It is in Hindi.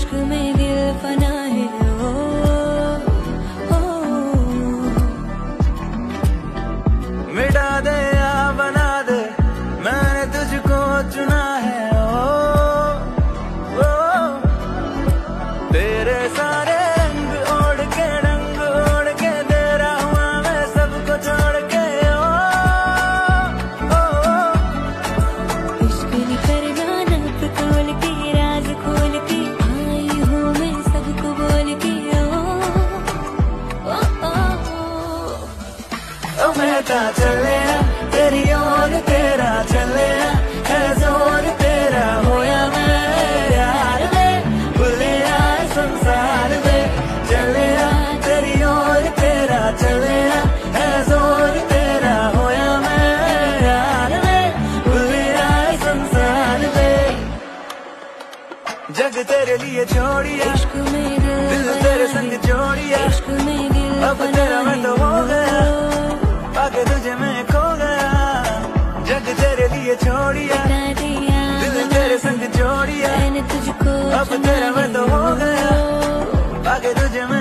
aşkımı पता चले तेरी ओर तेरा चले है ज़ोर तेरा होया मैं यार में भूले यार संसार में। चले तेरी ओर तेरा चले है ज़ोर तेरा होया मैं यार में बुले यार संसार वे जग तेरे लिए छोड़िया दिल तेरे संग जोड़िया। अब तेरा मैं तो हो गया। बाकी तुझे मैं